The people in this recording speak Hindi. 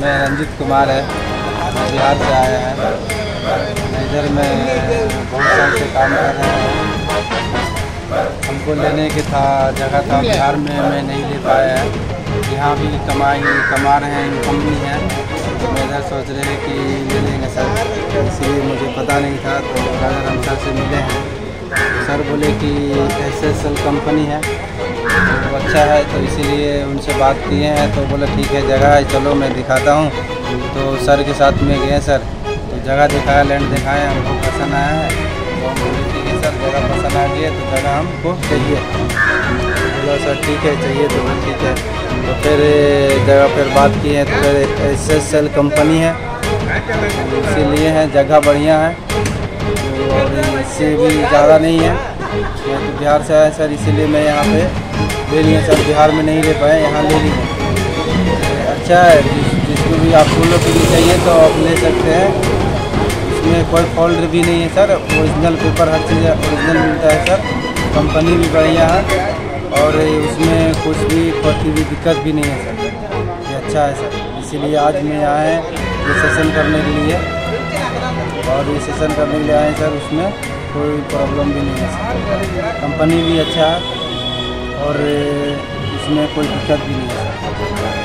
मैं रंजित कुमार है। बिहार से आया है। इधर में बहुत साल से काम कर रहे हैं। हमको लेने के था, जगह था बिहार में, मैं नहीं ले पाया है। यहाँ भी कमाई, कमा रहे हैं इनकम भी है। तो मैं इधर सोच रहे हैं कि ले लेंगे सर। इसलिए मुझे पता नहीं था तो राम सर से मिले हैं। सर बोले कि एस एस एल कंपनी है तो अच्छा है तो इसीलिए उनसे बात किए हैं तो बोले ठीक है, जगह है, चलो मैं दिखाता हूँ। तो सर के साथ में गए सर तो जगह दिखाया लैंड दिखाया, हमको पसंद आया है। तो बोले ठीक है सर, जगह पसंद आ गई है तो जगह हमको चाहिए। बोला, सर ठीक है, चाहिए तो ठीक है। तो फिर जगह फिर बात की है तो फिर एस एस एल कंपनी है तो इसीलिए है, जगह बढ़िया है। तो और इससे भी ज़्यादा नहीं है। मैं तो बिहार से आया सर, इसीलिए मैं यहाँ पे ले लिए सर। बिहार में नहीं ले पाए, यहाँ ले लिए अच्छा है, जिस, जिसको भी आप फूलों के चाहिए तो आप ले सकते हैं। इसमें कोई फॉल्ट भी नहीं है सर। ओरिजिनल पेपर हर चीज़ ओरिजिनल मिलता है सर। कंपनी भी बढ़िया है और उसमें कुछ भी कोई भी दिक्कत भी नहीं है सर। ये अच्छा है सर। इसीलिए आज मैं यहाँ है ये सेशन करने के लिए। और रजिस्ट्रेशन करने के लिए आए सर, उसमें कोई प्रॉब्लम भी नहीं है सर। कंपनी भी अच्छा है और इसमें कोई दिक्कत भी नहीं है